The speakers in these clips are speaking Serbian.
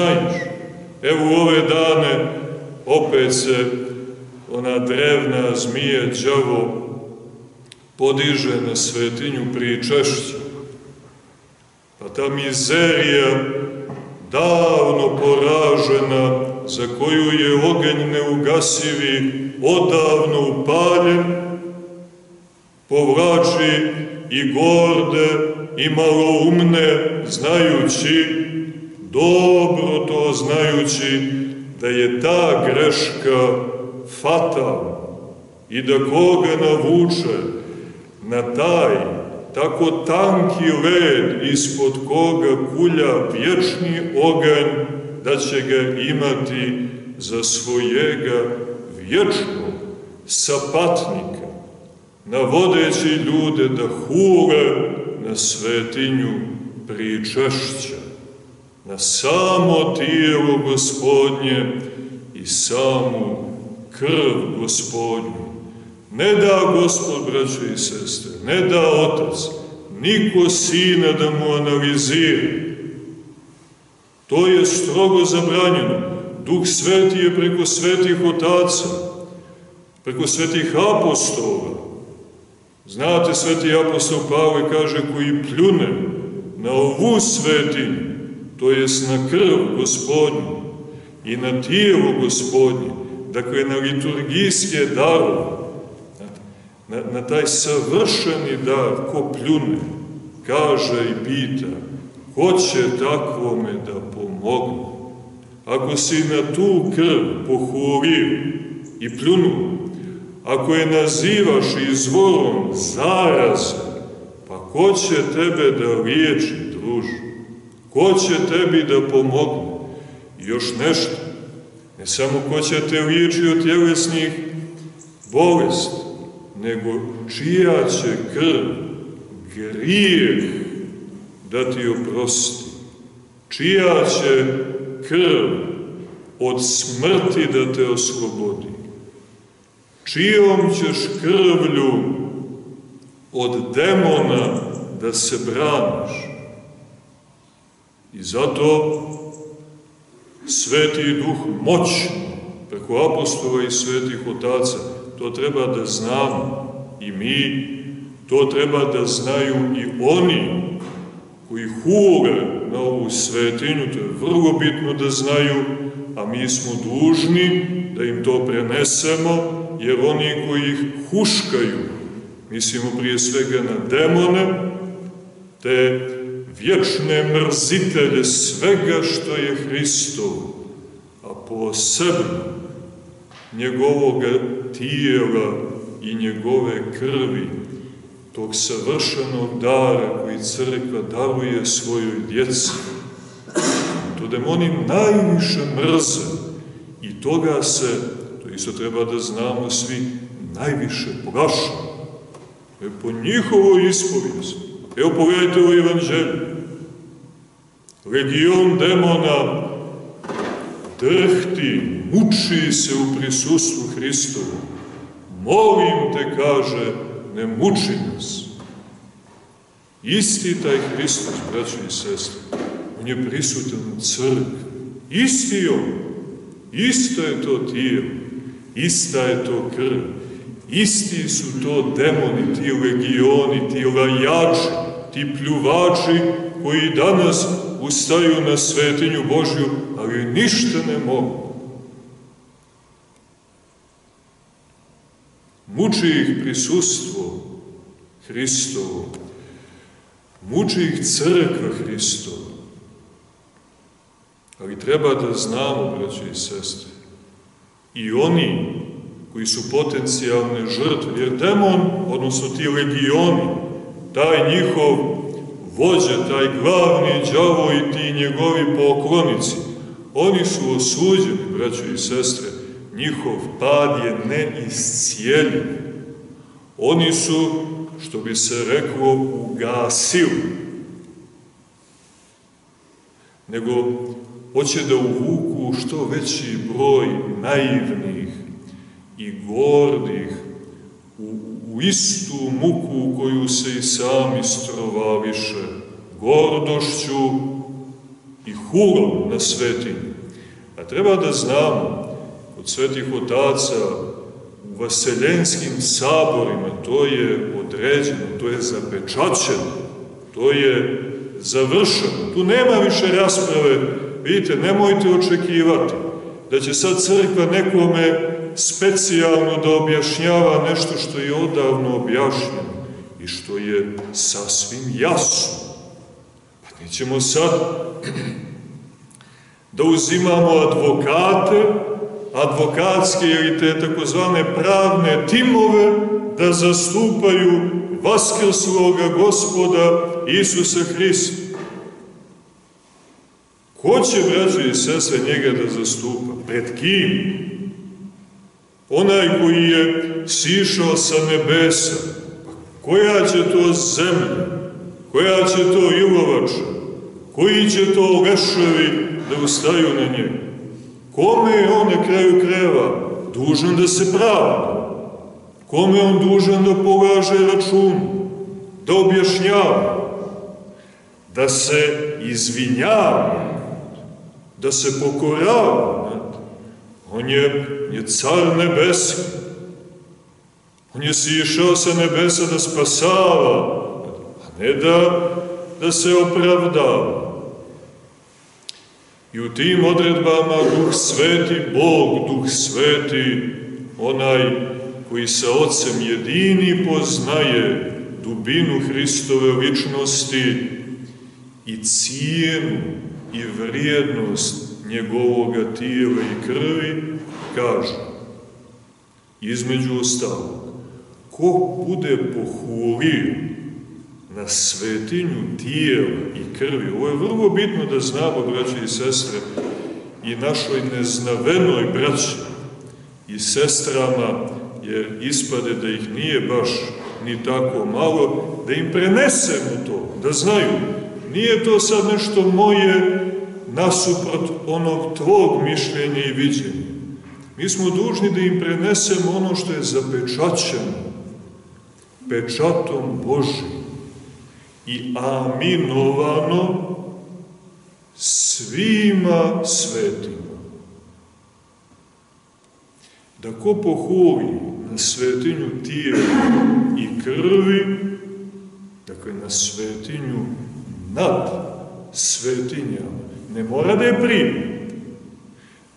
znaš. Evo u ove dane opet se ona drevna zmije đavo podiže na svetinju pričešća. Pa ta mizerija davno poražena, za koju je ogenj neugasivi odavno upaljen, povlači i gorde i maloumne, znajući, dobro to znajući, da je ta greška fatalna i da koga navuče na taj tako tanki led ispod koga kulja vječni oganj, da će ga imati za svojega vječnog sapatnika, navodeći ljude da hure na svetinju pričešća, na samo tijelo gospodnje i samu krv gospodnju. Ne da gospod, braćo i sestre, ne da otac, niko sina da mu analizira. To je strogo zabranjeno. Duh sveti je preko svetih otaca, preko svetih apostola. Znate, sveti apostol Pavle kaže koji pljune na ovu svetinju, to jest na krv gospodnju i na tijelo gospodnje, dakle na liturgijske darove, na, na taj savršeni dar, ko pljune, kaže i pita, ko će takvome da pomogne? Ako si na tu krv pohurio i pljunuo, ako je nazivaš izvorom zaraze, pa ko će tebe da liječi, druže? Ko će tebi da pomogne? I još nešto, ne samo ko će te liječi od tjelesnih bolesti, nego čija će krv grijeh da ti oprosti, čija će krv od smrti da te oslobodi, čijom ćeš krvlju od demona da se braniš. I zato Sveti Duh moćno, preko apostola i svetih otaca, to treba da znamo i mi, to treba da znaju i oni koji hure na ovu svetinju, to je vrlo bitno da znaju, a mi smo dužni da im to prenesemo, jer oni koji ih huškaju, mislimo prije svega na demone, te vječne mrzitelje svega što je Hristovo, a posebno njegovoga tijela i njegove krvi, tog savršenog dara koji crkva daruje svojoj djeci. To demoni najviše mrze i toga se, to isto treba da znamo svi, najviše plaša. E po njihovoj ispovijesti. Evo pogledajte u evanđelju. Legion demona drhti, muči se u prisustvu Hristovu. Molim te, kaže, ne muči nas. Isti taj Hristos, braćo i sestre, on je prisutan u crkvi. Isti on, isto je to tijelo, ista je to krv, isti su to demoni, ti legioni, ti lajači, ti pljuvači koji danas ustaju na svetinju Božju, ali ništa ne mogu. Muči ih prisustvo Hristovo, muči ih crkva Hristova. Ali treba da znamo, braći i sestre, i oni koji su potencijalne žrtve, jer demon, odnosno ti legioni, taj njihov vođa, taj glavni đavo i ti njegovi poklonici, oni su osuđeni, braćo i sestre, njihov pad je neiscijeljen. Oni su, što bi se reklo, ugasili. Nego hoće da uvuku što veći broj naivnih i gordih u, u istu muku koju se i sami strovaviše, gordošću i hulom na svetinju. A treba da znamo, od svetih otaca, u vaseljenskim saborima, to je određeno, to je zapečaćeno, to je završeno. Tu nema više rasprave, vidite, nemojte očekivati da će sad crkva nekome specijalno da objašnjava nešto što je odavno objašnjeno i što je sasvim jasno. Pa nećemo sad da uzimamo advokate, advokatske ili te takozvane pravne timove da zastupaju vaskrsloga gospoda Isusa Hrista. Ko će, braći i sese, njega da zastupa? Pred kim? Onaj koji je sišao sa nebesa. Pa koja će to zemlja? Koja će to ilovača? Koji će to leševi da ustaju na njegu? Kome je on na kraju kreva dužan da se pravda? Kome je on dužan da polaže račun? Da objašnjava? Da se izvinjava? Da se pokorava? On je, je car nebeski. On je sišao sa nebesa da spasava, a ne da, da se opravdava. I u tim odredbama Duh Sveti, Bog, Duh Sveti, onaj koji sa Otcem jedini poznaje dubinu Hristove ličnosti i cijenu i vrijednost njegovoga tijela i krvi, kaže, između ostalog, ko bude pohulio na svetinju tijela i krvi. Ovo je vrlo bitno da znamo, braći i sestre, i našoj neznavenoj braći i sestrama, jer ispade da ih nije baš ni tako malo, da im prenesemo to, da znaju. Nije to sad nešto moje nasuprot onog tvog mišljenja i viđenja. Mi smo dužni da im prenesemo ono što je zapečaćeno pečatom Božim i aminovano svima svetima. Da ko pohuli na svetinju tijela i krvi, dakle na svetinju nad svetinjama, ne mora da je primi,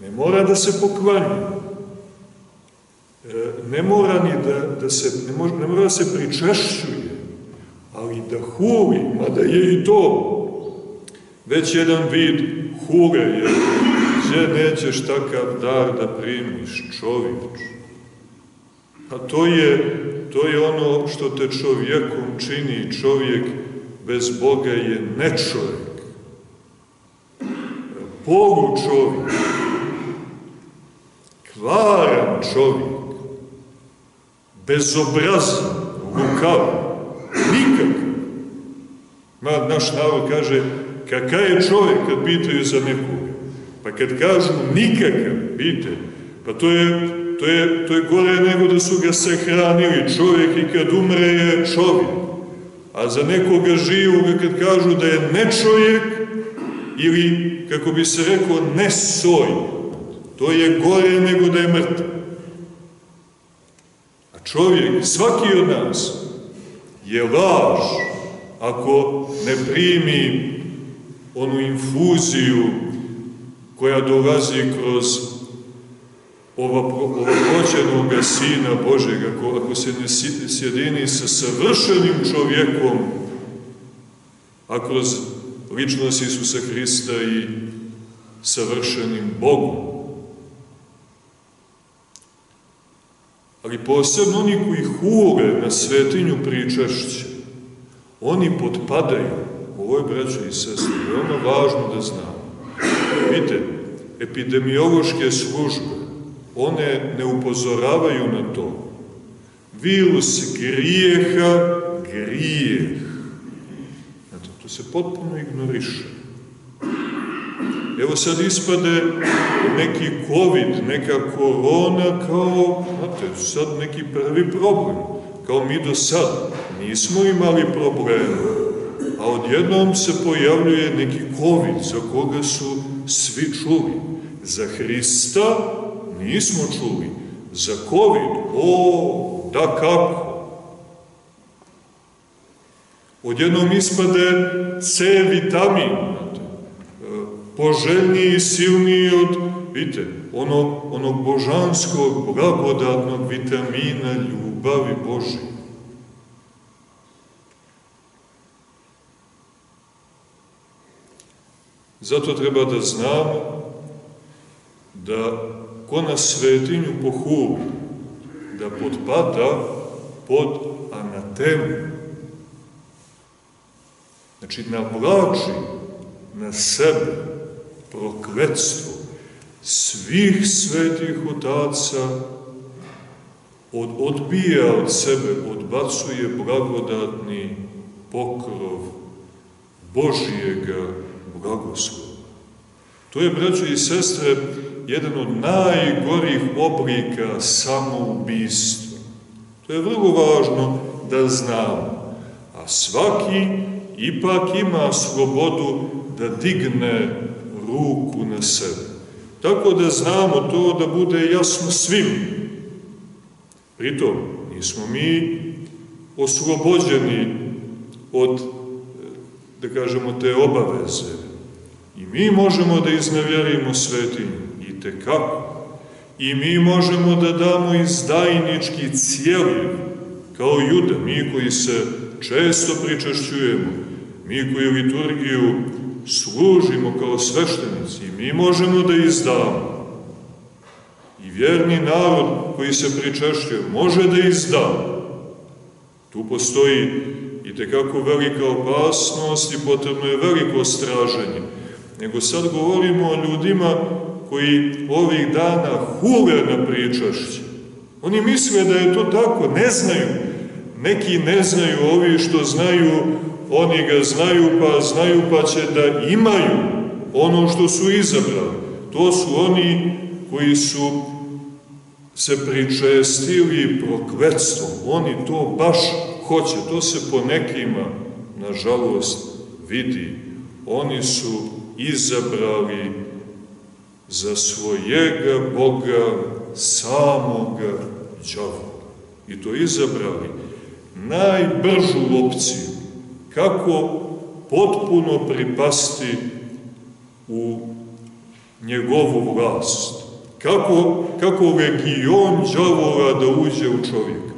ne mora da se pokvanje, ne mora ni da, da se, ne, može, ne mora da se pričešćuje, ali da huli, mada je i to već jedan vid hure, jer gdje nećeš takav dar da primiš, čovječ. A to je, to je ono što te čovjekom čini, čovjek bez Boga je nečovjek. Polu čovjek, kvaran čovjek, bezobrazan, lukav, nikak. Ma, naš narod kaže, kakav je čovjek kad pitaju za nekoga? Pa kad kažu nikakav, vidite, pa to je, to je, to je gore nego da su ga sahranili. Čovjek i kad umre je čovjek. A za nekoga živoga kad kažu da je nečovjek, ili, kako bi se rekao, nesoj, to je gore nego da je mrtav. A čovjek, svaki od nas, je laž ako ne primi onu infuziju koja dolazi kroz ova, ova proćenoga Sina Božega, ako, ako se ne sjedini sa savršenim čovjekom, a kroz ličnost Isusa Hrista i savršenim Bogom. ali posebno oni koji hure na svetinju pričašće, oni potpadaju, ovo je braćo i sestre, veoma važno da znamo. Vidite, epidemiološke službe, one ne upozoravaju na to. Virus grijeha, grijeh. To se potpuno ignoriše. Evo sad ispade neki COVID, neka korona kao, znate, sad neki prvi problem. Kao mi do sad nismo imali problema, a odjednom se pojavljuje neki COVID za koga su svi čuli. Za Hrista nismo čuli. Za COVID, o, da kako? Odjednom ispade C vitamin, poželjniji i silniji od, vidite, onog, onog božanskog, blagodatnog vitamina ljubavi Božije. Zato treba da znamo da ko na svetinju pohuli, da podpada pod anatemu. Znači, navlači na sebe prokletstvo svih svetih otaca, od, odbija od sebe, odbacuje blagodatni pokrov Božijega blagoslova. To je, braćo i sestre, jedan od najgorih oblika samoubistva. To je vrlo važno da znamo. A svaki ipak ima slobodu da digne ruku na sebe. Tako da znamo to da bude jasno svim. Pritom, nismo mi oslobođeni od, da kažemo, te obaveze. I mi možemo da iznavjerimo svetinju, i tekako. I mi možemo da damo izdajnički cijeli, kao juda, mi koji se često pričašćujemo, mi koji liturgiju služimo kao sveštenici, mi možemo da izdamo. I vjerni narod koji se pričešćuje može da izda. Tu postoji i tekako velika opasnost i potrebno je veliko straženje. Nego sad govorimo o ljudima koji ovih dana hule na pričašće. Oni misle da je to tako, ne znaju. Neki ne znaju, ovi što znaju oni ga znaju pa znaju pa će da imaju ono što su izabrali. To su oni koji su se pričestili prokvetstvom. Oni to baš hoće. To se po nekima, nažalost, vidi. Oni su izabrali za svojega Boga samoga džava. I to izabrali najbržu opciju kako potpuno pripasti u njegovu vlast. Kako, kako legion džavola da uđe u čovjeka.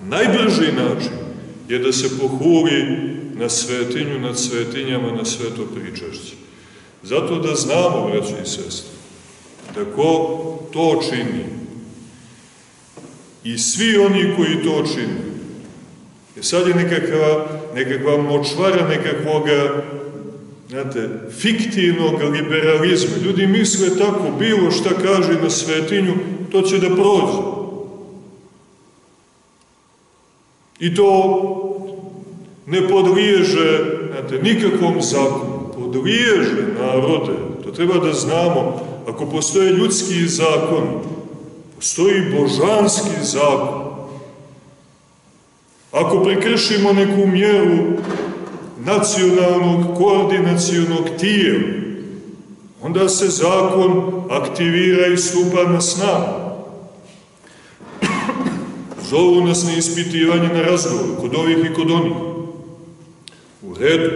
Najbrži način je da se pohuli na svetinju, nad svetinjama, na sveto pričašće. Zato da znamo, braći i sestri, da ko to čini i svi oni koji to čini, Jer sad je nekakva, nekakva močvara nekakvoga, znate, fiktivnog liberalizma. Ljudi misle tako, bilo šta kaže na svetinju, to će da prođe. I to ne podliježe, znate, nikakvom zakonu. Podliježe narode, to treba da znamo. Ako postoje ljudski zakon, postoji božanski zakon. Ako prekršimo neku mjeru nacionalnog koordinacijonog tijela, onda se zakon aktivira i stupa na snagu. Zovu nas na ispitivanje na razgovor, kod ovih i kod onih. U redu,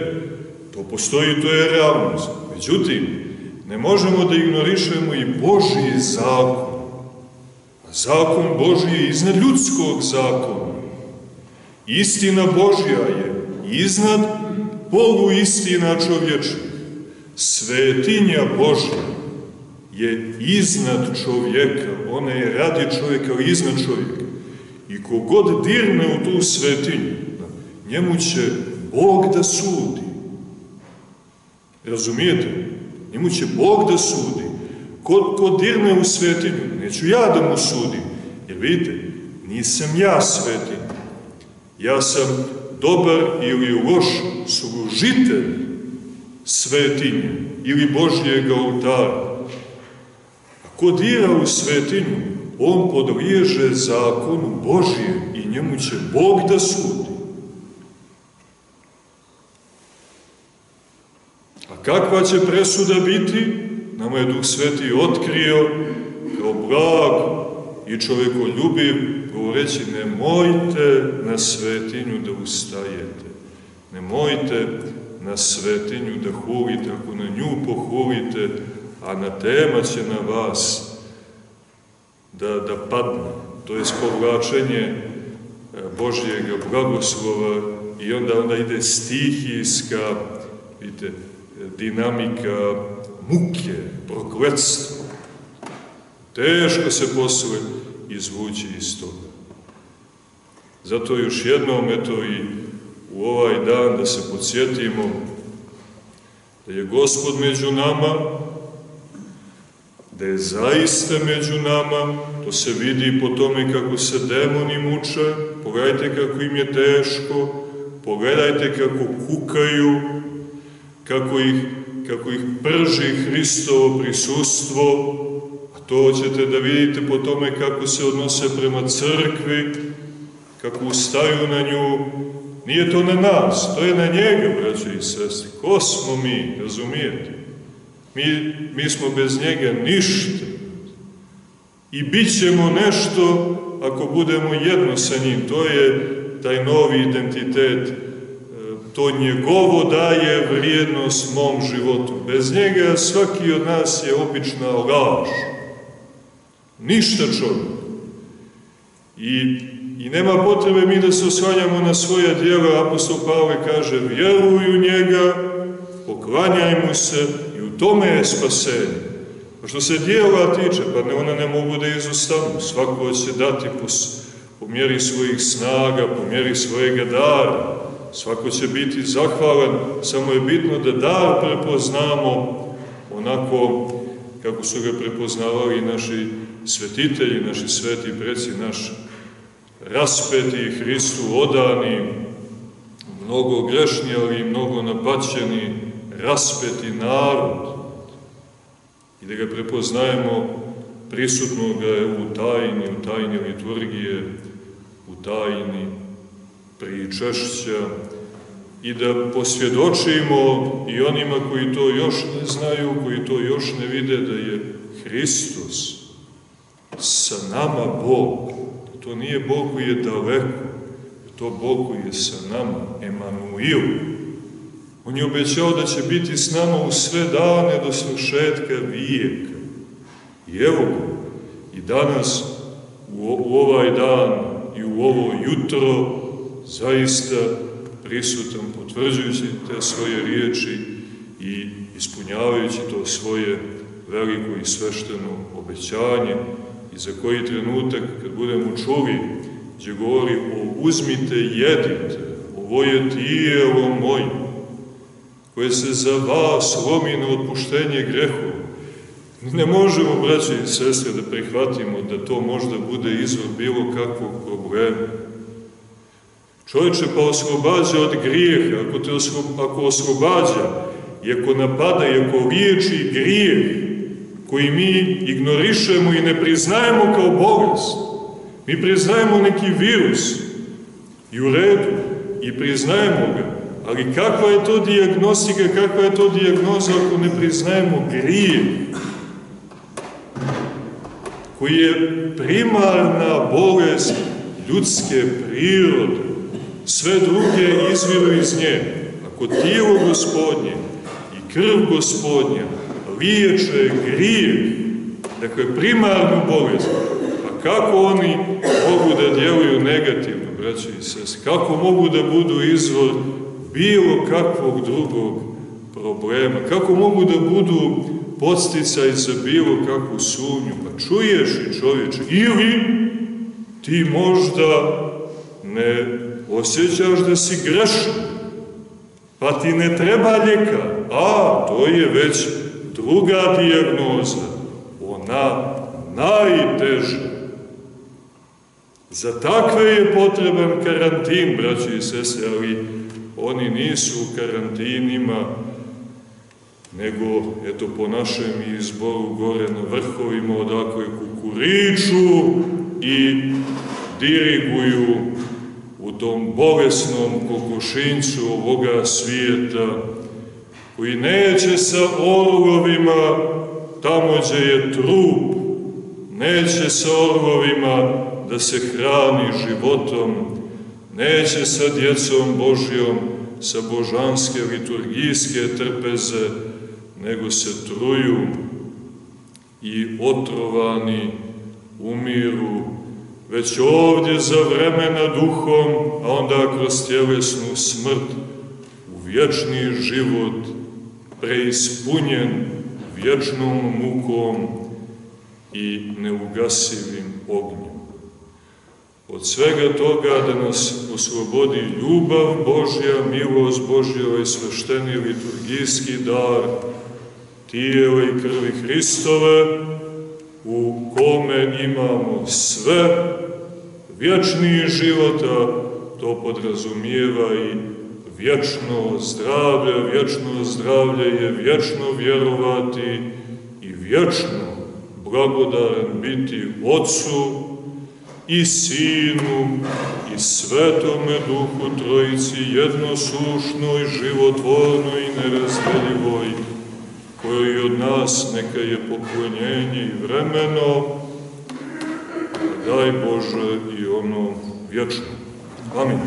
to postoji, to je realnost. Međutim, ne možemo da ignorišemo i Božiji zakon. Zakon Božiji je iznad ljudskog zakona. Istina Božja je iznad poluistina čovječnih. Svetinja Božja je iznad čovjeka, ona je radi čovjeka, ali iznad čovjeka. I kogod dirne u tu svetinju, njemu će Bog da sudi. Razumijete? Njemu će Bog da sudi. Ko, ko dirne u svetinju, neću ja da mu sudim. Jer vidite, nisam ja svetinj. Ja sam dobar ili loš služitelj svetinje ili Božjeg oltara. Ako dira u svetinju, on podliježe zakonu Božije i njemu će Bog da sudi. A kakva će presuda biti? Nama je Duh Sveti otkrio kao blag i čovekoljubiv, govoreći nemojte na svetinju da ustajete. Nemojte na svetinju da hulite, ako na nju pohulite, a tema će na vas da, da padne. To je spovlačenje Božijeg blagoslova i onda onda ide stihijska, vidite, dinamika muke, prokletstva. Teško se posle izvući iz toga. Zato još jednom, eto i u ovaj dan da se podsjetimo da je Gospod među nama, da je zaista među nama, to se vidi po tome kako se demoni muče, pogledajte kako im je teško, pogledajte kako kukaju, kako ih, kako ih prži Hristovo prisustvo, a to ćete da vidite po tome kako se odnose prema crkvi, kako ustaju na nju, nije to na nas, to je na njega, braćo i sestri. Ko smo mi, razumijete? Mi, mi smo bez njega ništa. I bit ćemo nešto ako budemo jedno sa njim. To je taj novi identitet. E, to njegovo daje vrijednost mom životu. Bez njega svaki od nas je obična laž. Ništa čovjek. I, I nema potrebe mi da se osvanjamo na svoje djela. Apostol Pavle kaže, vjeruj u njega, poklanjaj mu se, tome je spasenje. A što se dijela tiče, pa ne, ona ne mogu da izostanu. Svako će dati po, po mjeri svojih snaga, po mjeri svojega dara. Svako će biti zahvalan, samo je bitno da dar prepoznamo onako kako su ga prepoznavali naši svetitelji, naši sveti preci, naš raspeti Hristu odani, mnogo grešni, ali mnogo napaćeni, raspeti narod i da ga prepoznajemo prisutnog u tajni, u tajni liturgije, u tajni pričašća i da posvjedočimo i onima koji to još ne znaju, koji to još ne vide, da je Hristos sa nama Bog. To nije Bog koji je daleko, to Bog koji je sa nama, Emanuil, On je obećao da će biti s nama u sve dane do svršetka vijeka. I evo ga, i danas, u, u ovaj dan i u ovo jutro, zaista prisutan, potvrđujući te svoje riječi i ispunjavajući to svoje veliko i svešteno obećanje i za koji trenutak, kad budemo čuli, gdje govori o uzmite, jedite, ovo je tijelo moje, koje se za vas lomi na otpuštenje grehu. Ne možemo, braći i sestre, da prihvatimo da to možda bude izvor bilo kakvog problema. Čovječe pa oslobađa od grijeha, ako, te oslo, ako oslobađa, i ako napada, i ako liječi grijeh, koji mi ignorišemo i ne priznajemo kao bolest, mi priznajemo neki virus, i u redu, i priznajemo ga, Ali kakva je to diagnostika, kakva je to diagnoza ako ne priznajemo grije, koji je primarna bolest ljudske prirode. Sve druge izviru iz nje. Ako tijelo gospodnje i krv gospodnja liječe grijeh, dakle primarnu bolest, a kako oni mogu da djeluju negativno, braći i sest, kako mogu da budu izvor bilo kakvog drugog problema. Kako mogu da budu posticaj za bilo kakvu sumnju? Pa čuješ i čovječe. Ili ti možda ne osjećaš da si grešan, pa ti ne treba ljeka. A, to je već druga dijagnoza. Ona najteža. Za takve je potreban karantin, braći i sese, ali oni nisu u karantinima, nego, eto, po našem izboru gore na vrhovima odakle kukuriču i diriguju u tom bolesnom kokošincu ovoga svijeta koji neće sa orlovima tamo gdje je trup, neće sa orlovima da se hrani životom, neće sa djecom Božjom, sa božanske liturgijske trpeze, nego se truju i otrovani umiru, već ovdje za vremena duhom, a onda kroz tjelesnu smrt, u vječni život, preispunjen vječnom mukom i neugasivim ognjem. Od svega toga da nas oslobodi ljubav Božja, milost Božja ovaj svešteni liturgijski dar, tijela i krvi Hristove, u kome imamo sve, vječni života, to podrazumijeva i vječno zdravlje, vječno zdravlje je vječno vjerovati i vječno blagodaran biti Otcu i Sinu i Svetome Duhu Trojici jednoslušnoj, životvornoj i nerazdeljivoj, koji od nas neka je poklonjenje i vremeno, daj Bože i ono vječno. Amin.